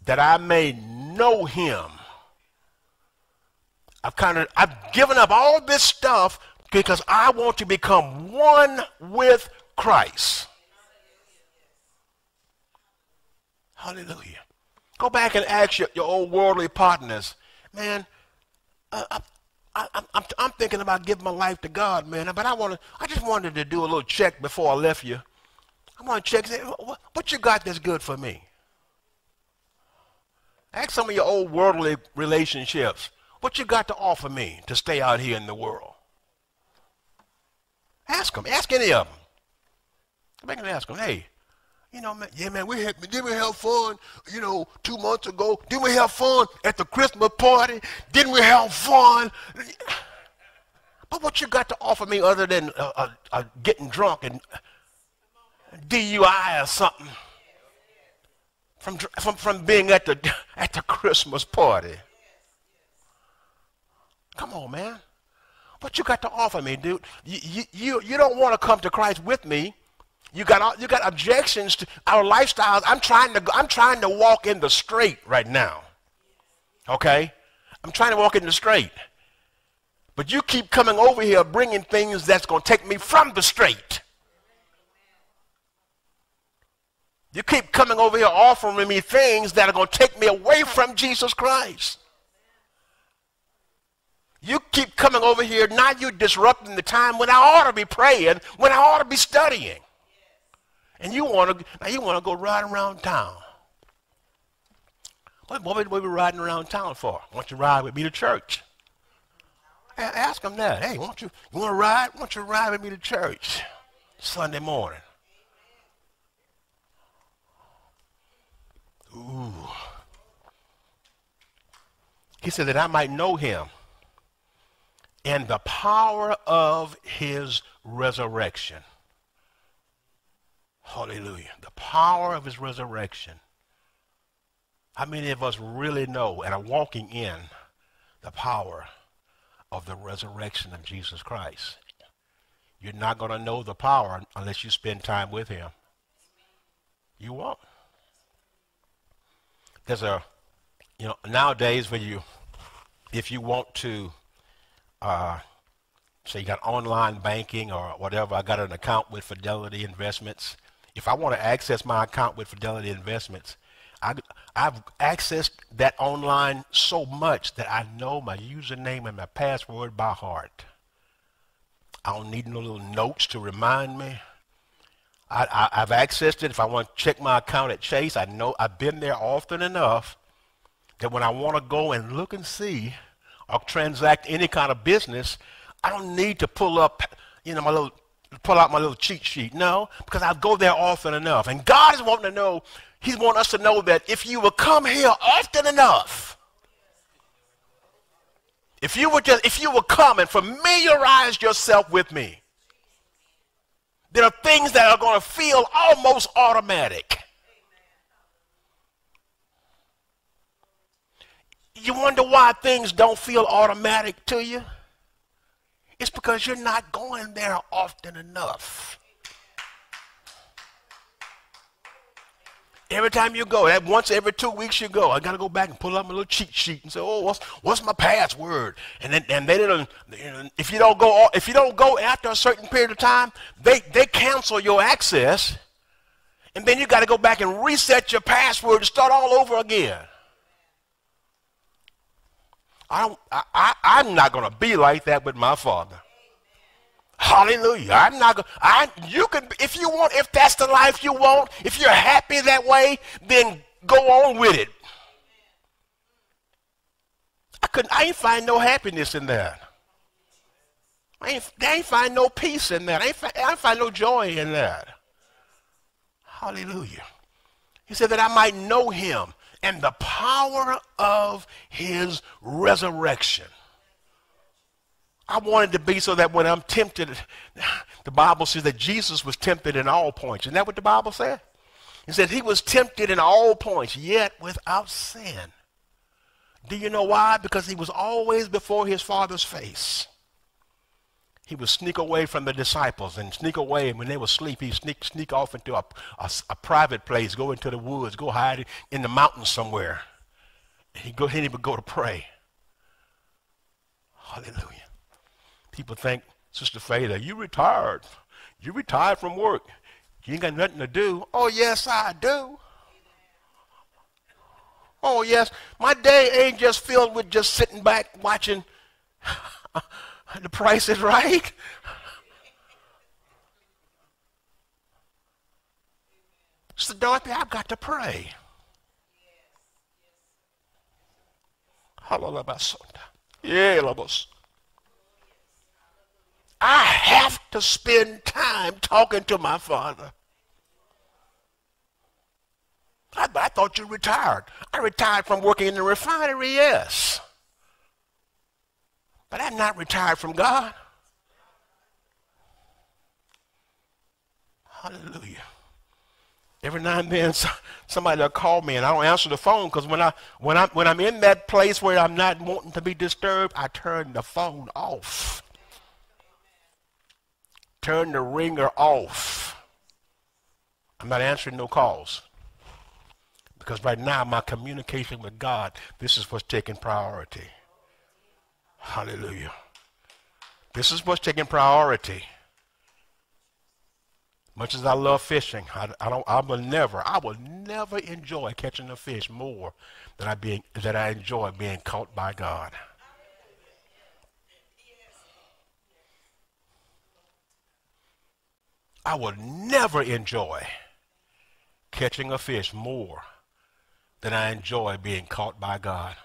That I may know him. I've kind of I've given up all this stuff because I want to become one with Christ. Hallelujah. Go back and ask your, your old worldly partners, man. Uh, I, I, I'm, I'm thinking about giving my life to God, man. But I want to. I just wanted to do a little check before I left you. I want to check. Say, what, what you got that's good for me? Ask some of your old worldly relationships. What you got to offer me to stay out here in the world? Ask them. Ask any of them. Come back and ask them. Hey, you know, man, yeah, man, we had, didn't we have fun, you know, two months ago? Didn't we have fun at the Christmas party? Didn't we have fun? But what you got to offer me other than uh, uh, uh, getting drunk and DUI or something from, from, from being at the, at the Christmas party. Come on, man. What you got to offer me, dude? You, you, you don't want to come to Christ with me. You got, you got objections to our lifestyles. I'm trying, to, I'm trying to walk in the straight right now. Okay? I'm trying to walk in the straight. But you keep coming over here bringing things that's going to take me from the straight. You keep coming over here offering me things that are going to take me away from Jesus Christ. You keep coming over here, now you're disrupting the time when I ought to be praying, when I ought to be studying. And you want to now you want to go riding around town. What, what, what are we riding around town for? Don't you ride with me to church? Ask them that. Hey, won't you, you want to ride? Why don't you ride with me to church Sunday morning? Ooh. He said that I might know him and the power of his resurrection. Hallelujah. The power of his resurrection. How many of us really know and are walking in the power of the resurrection of Jesus Christ? You're not going to know the power unless you spend time with him. You won't. There's a, you know, nowadays when you, if you want to, uh, say you got online banking or whatever, I got an account with Fidelity Investments. If I want to access my account with Fidelity Investments, I, have accessed that online so much that I know my username and my password by heart. I don't need no little notes to remind me. I, have accessed it. If I want to check my account at Chase, I know I've been there often enough that when I want to go and look and see or transact any kind of business, I don't need to pull up, you know, my little pull out my little cheat sheet. No, because I go there often enough. And God is wanting to know, He's wanting us to know that if you will come here often enough, if you would just if you will come and familiarize yourself with me, there are things that are going to feel almost automatic. You wonder why things don't feel automatic to you? It's because you're not going there often enough. Every time you go, at once every two weeks you go, I got to go back and pull out my little cheat sheet and say, "Oh, what's what's my password?" And then and they didn't. If you don't go, if you don't go after a certain period of time, they they cancel your access, and then you got to go back and reset your password and start all over again. I, I, I'm not going to be like that with my father. Hallelujah. I'm not going I you can if you want if that's the life you want, if you're happy that way, then go on with it. I couldn't I ain't find no happiness in that. I ain't, I ain't find no peace in that. I ain't, I ain't find no joy in that. Hallelujah. He said that I might know him and the power of his resurrection. I wanted to be so that when I'm tempted, the Bible says that Jesus was tempted in all points. Isn't that what the Bible said? It said he was tempted in all points, yet without sin. Do you know why? Because he was always before his Father's face. He would sneak away from the disciples and sneak away. And when they were asleep, he'd sneak, sneak off into a, a, a private place, go into the woods, go hide in the mountains somewhere. He'd go, he would even go to pray. Hallelujah. People think, Sister Faith, you retired. You retired from work. You ain't got nothing to do. Oh, yes, I do. Oh, yes. My day ain't just filled with just sitting back watching the price is right. So, Dorothy, I've got to pray. Yeah, I have to spend time talking to my father. I, I, thought you retired. I retired from working in the refinery, yes. But I'm not retired from God. Hallelujah. Every now and then, somebody will call me, and I don't answer the phone because when I when I when I'm in that place where I'm not wanting to be disturbed, I turn the phone off. Turn the ringer off. I'm not answering no calls because right now my communication with God, this is what's taking priority. Hallelujah. This is what's taking priority. Much as I love fishing, I, I, don't. I will never. I will never enjoy catching a fish more than I being that I enjoy being caught by God. I will never enjoy catching a fish more than I enjoy being caught by God.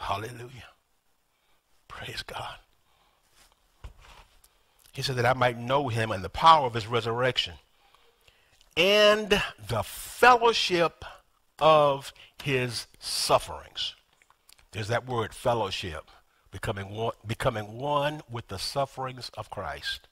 Hallelujah. Praise God. He said that I might know him and the power of his resurrection and the fellowship of his sufferings. There's that word fellowship, becoming one, becoming one with the sufferings of Christ.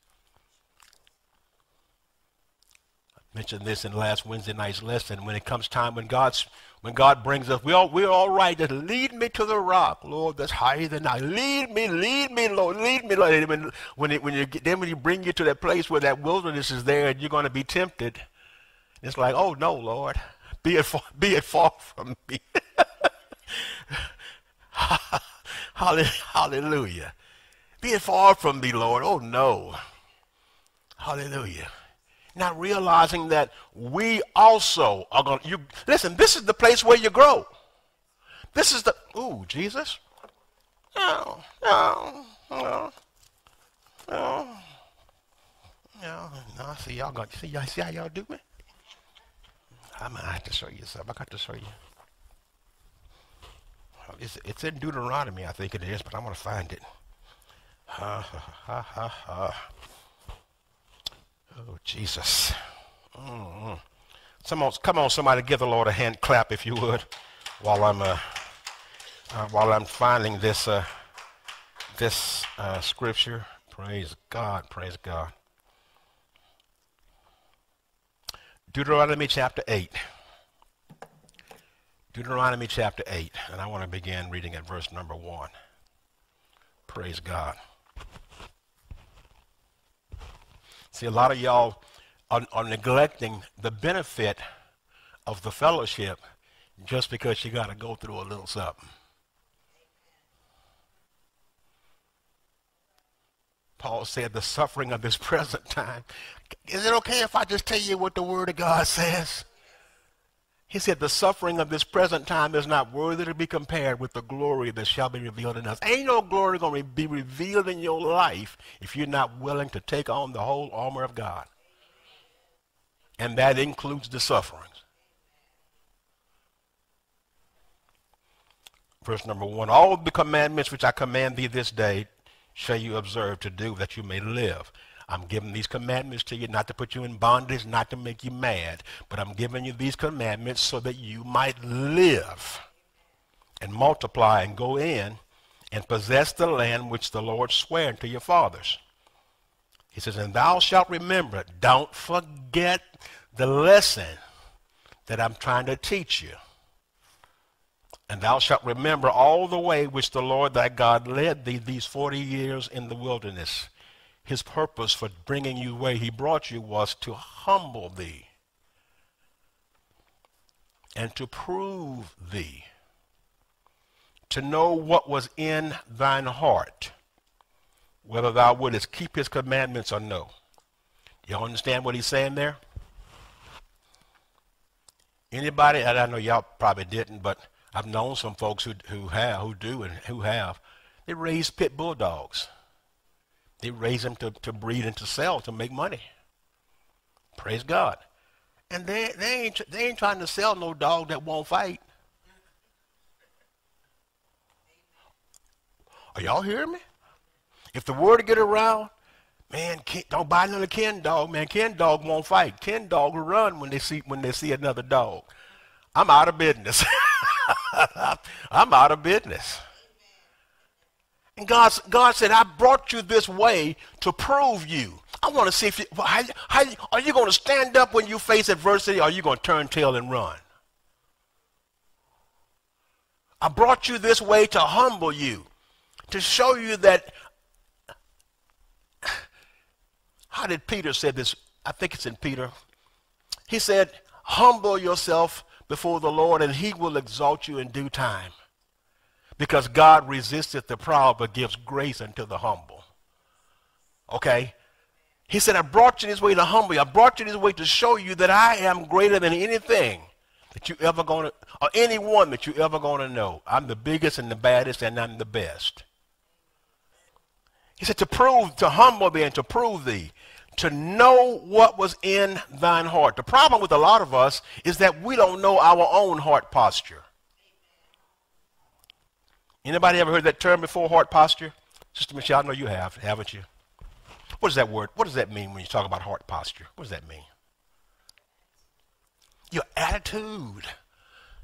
Mentioned this in last Wednesday night's lesson. When it comes time when God's when God brings us, we all we're all right. Just lead me to the rock, Lord, that's higher than I. Lead me, lead me, Lord, lead me, Lord. And when when, it, when you then when you bring you to that place where that wilderness is there, and you're going to be tempted, it's like, oh no, Lord, be it far, be it far from me. Hallelujah. Be it far from me, Lord. Oh no. Hallelujah not realizing that we also are going to, you, listen, this is the place where you grow. This is the, ooh, Jesus. No, no, no, no, no, no. See, y'all got, see, y'all, see how y'all do me? I'm going to have to show you something. I got to show you. It's, it's in Deuteronomy, I think it is, but I'm going to find it. Ha, ha, ha, ha, ha. Oh, Jesus. Mm-hmm. Come on, come on, somebody, give the Lord a hand clap if you would, while I'm uh, uh, while I'm finding this uh, this uh, scripture. Praise God, praise God. Deuteronomy chapter eight. Deuteronomy chapter eight, and I want to begin reading at verse number one. Praise God. See, a lot of y'all are, are neglecting the benefit of the fellowship just because you got to go through a little something. Paul said, the suffering of this present time. Is it okay if I just tell you what the Word of God says? He said, The suffering of this present time is not worthy to be compared with the glory that shall be revealed in us. Ain't no glory going to be revealed in your life if you're not willing to take on the whole armor of God. And that includes the sufferings. Verse number one All the commandments which I command thee this day shall you observe to do that you may live. I'm giving these commandments to you not to put you in bondage, not to make you mad, but I'm giving you these commandments so that you might live and multiply and go in and possess the land which the Lord sware to your fathers. He says, and thou shalt remember, don't forget the lesson that I'm trying to teach you. And thou shalt remember all the way which the Lord thy God led thee these 40 years in the wilderness his purpose for bringing you where he brought you was to humble thee and to prove thee, to know what was in thine heart, whether thou wouldest keep his commandments or no. Y'all understand what he's saying there? Anybody, and I know y'all probably didn't, but I've known some folks who, who have, who do and who have, they raise pit bulldogs. They raise them to, to breed and to sell to make money. Praise God. And they, they, ain't, they ain't trying to sell no dog that won't fight. Are y'all hearing me? If the word to get around, man, don't buy another Ken dog. Man, Ken dog won't fight. Ken dog will run when they see when they see another dog. I'm out of business. I'm out of business. And God, God said, I brought you this way to prove you. I want to see if you, how, how, are you going to stand up when you face adversity or are you going to turn tail and run? I brought you this way to humble you, to show you that. How did Peter say this? I think it's in Peter. He said, Humble yourself before the Lord, and he will exalt you in due time. Because God resisteth the proud, but gives grace unto the humble. Okay? He said, I brought you this way to humble you. I brought you this way to show you that I am greater than anything that you ever gonna or anyone that you ever gonna know. I'm the biggest and the baddest and I'm the best. He said to prove, to humble thee and to prove thee, to know what was in thine heart. The problem with a lot of us is that we don't know our own heart posture. Anybody ever heard that term before, heart posture? Sister Michelle, I know you have, haven't you? What does that word, what does that mean when you talk about heart posture? What does that mean? Your attitude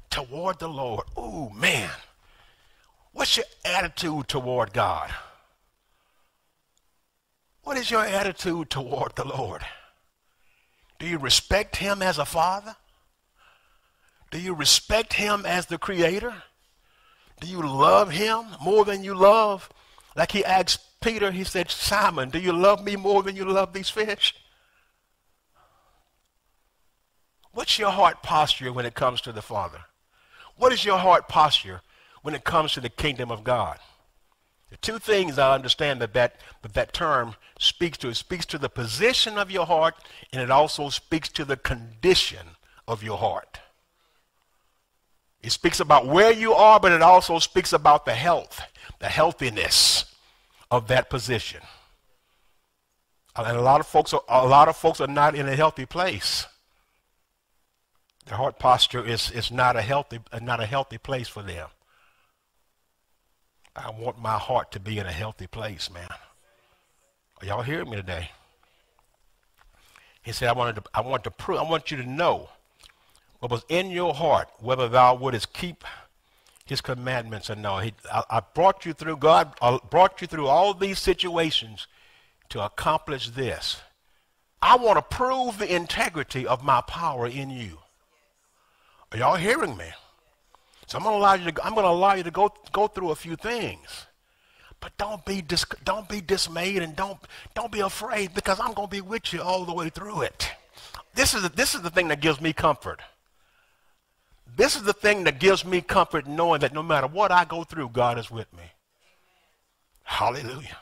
toward the Lord. Oh, man. What's your attitude toward God? What is your attitude toward the Lord? Do you respect him as a father? Do you respect him as the creator? Do you love him more than you love? Like he asked Peter, he said, Simon, do you love me more than you love these fish? What's your heart posture when it comes to the Father? What is your heart posture when it comes to the kingdom of God? The two things I understand that that, that that term speaks to. It speaks to the position of your heart, and it also speaks to the condition of your heart. It speaks about where you are, but it also speaks about the health, the healthiness of that position. And a lot of folks are, a lot of folks are not in a healthy place. Their heart posture is, is not, a healthy, uh, not a healthy place for them. I want my heart to be in a healthy place, man. Are y'all hearing me today? He said, I, wanted to, I, want to prove, I want you to know what was in your heart, whether thou wouldest keep his commandments or no. He, I, I brought you through, God I brought you through all these situations to accomplish this. I want to prove the integrity of my power in you. Are y'all hearing me? So I'm going to allow you to, I'm going to allow you to go, go through a few things. But don't be, dis, don't be dismayed and don't, don't be afraid because I'm going to be with you all the way through it. This is, this is the thing that gives me comfort. This is the thing that gives me comfort knowing that no matter what I go through, God is with me. Hallelujah.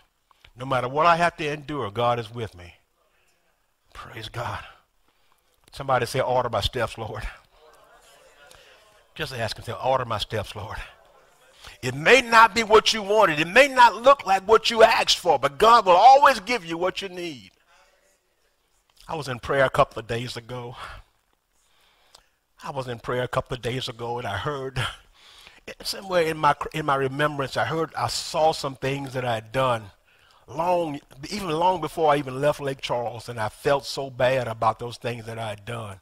No matter what I have to endure, God is with me. Praise God. Somebody say, order my steps, Lord. Just ask him, say, order my steps, Lord. It may not be what you wanted. It may not look like what you asked for, but God will always give you what you need. I was in prayer a couple of days ago. I was in prayer a couple of days ago and I heard somewhere in my in my remembrance I heard I saw some things that I had done long even long before I even left Lake Charles and I felt so bad about those things that I had done.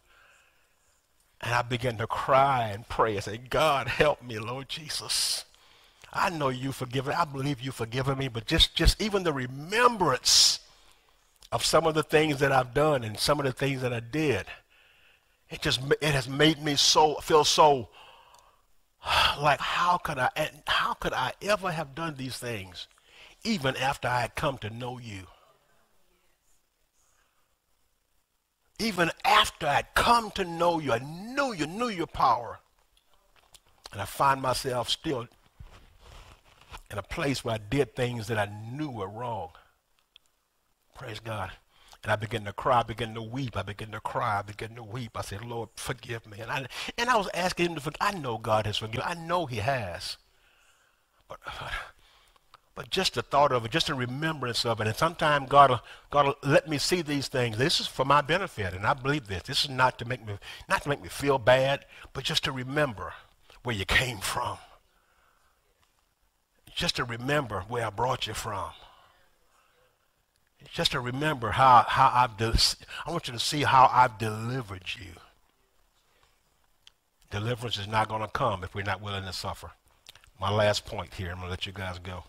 And I began to cry and pray and say, God help me, Lord Jesus. I know you forgiven. I believe you forgiven me, but just, just even the remembrance of some of the things that I've done and some of the things that I did, it just it has made me so feel so like how could I how could I ever have done these things even after I had come to know you? Even after I had come to know you, I knew you, knew your power. And I find myself still in a place where I did things that I knew were wrong. Praise God. And I began to cry, I began to weep, I began to cry, I began to weep. I said, Lord, forgive me. And I, and I was asking him to forgive. I know God has forgiven. I know he has. But, but just the thought of it, just the remembrance of it. And sometimes God will, God will let me see these things. This is for my benefit, and I believe this. This is not to make me, not to make me feel bad, but just to remember where you came from. Just to remember where I brought you from just to remember how, how I've, de- I want you to see how I've delivered you. Deliverance is not going to come if we're not willing to suffer. My last point here, I'm going to let you guys go.